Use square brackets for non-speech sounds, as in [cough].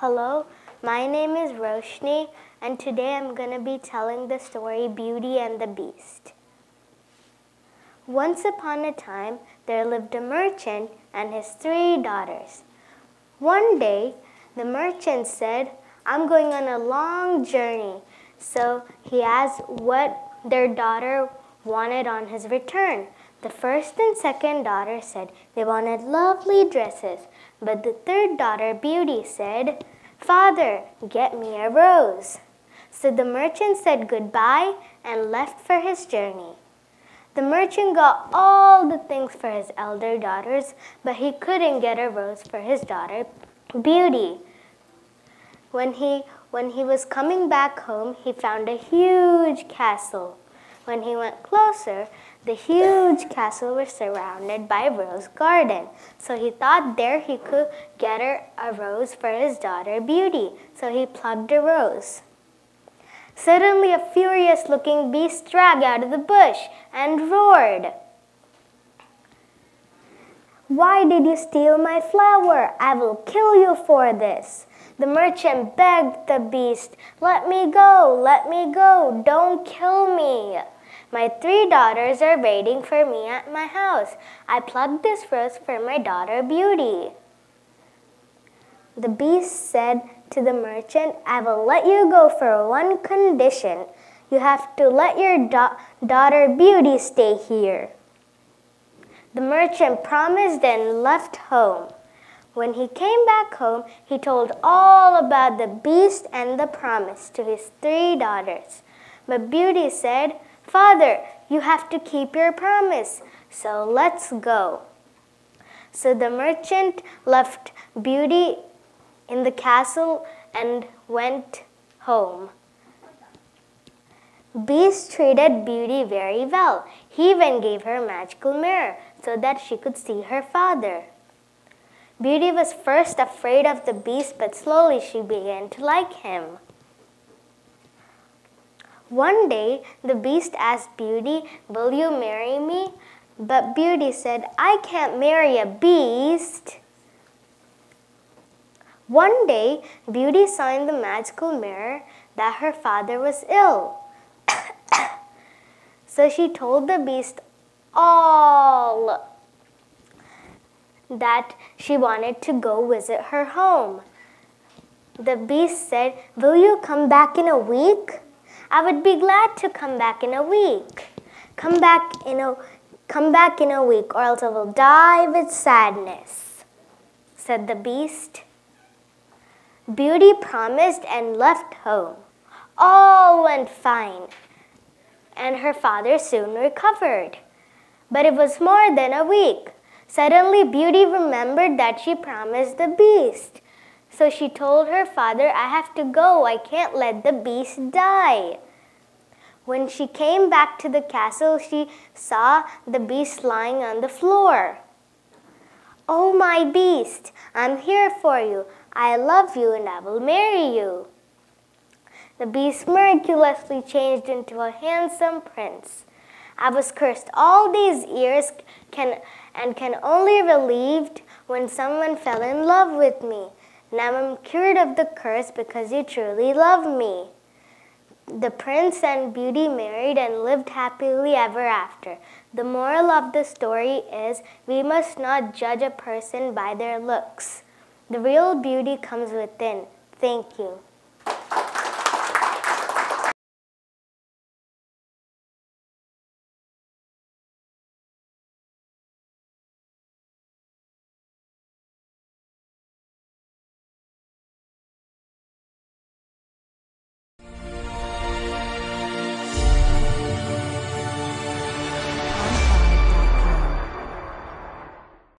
Hello, my name is Roshni, and today I'm going to be telling the story Beauty and the Beast. Once upon a time, there lived a merchant and his three daughters. One day, the merchant said, I'm going on a long journey. So he asked what their daughter wanted on his return. The first and second daughter said they wanted lovely dresses, but the third daughter, Beauty, said, Father, get me a rose. So the merchant said goodbye and left for his journey. The merchant got all the things for his elder daughters, but he couldn't get a rose for his daughter, Beauty. When he, when he was coming back home, he found a huge castle. When he went closer, the huge castle was surrounded by a rose garden. So he thought there he could get her a rose for his daughter Beauty. So he plucked a rose. Suddenly a furious looking beast dragged out of the bush and roared. Why did you steal my flower? I will kill you for this. The merchant begged the beast, Let me go, let me go, don't kill me. My three daughters are waiting for me at my house. I plucked this rose for my daughter Beauty. The beast said to the merchant, I will let you go for one condition. You have to let your da daughter Beauty stay here. The merchant promised and left home. When he came back home, he told all about the beast and the promise to his three daughters. But Beauty said, Father, you have to keep your promise, so let's go. So the merchant left Beauty in the castle and went home. Beast treated Beauty very well. He even gave her a magical mirror so that she could see her father. Beauty was first afraid of the beast, but slowly she began to like him. One day, the beast asked Beauty, Will you marry me? But Beauty said, I can't marry a beast. One day, Beauty saw in the magical mirror that her father was ill. [coughs] so she told the beast all that she wanted to go visit her home. The beast said, Will you come back in a week? I would be glad to come back in a week. Come back in a come back in a week or else I will die with sadness, said the beast. Beauty promised and left home. All went fine, and her father soon recovered. But it was more than a week. Suddenly, Beauty remembered that she promised the beast. So she told her father, I have to go. I can't let the beast die. When she came back to the castle, she saw the beast lying on the floor. Oh, my beast, I'm here for you. I love you and I will marry you. The beast miraculously changed into a handsome prince. I was cursed all these years can, and can only be relieved when someone fell in love with me. Now I'm cured of the curse because you truly love me. The prince and beauty married and lived happily ever after. The moral of the story is we must not judge a person by their looks. The real beauty comes within. Thank you.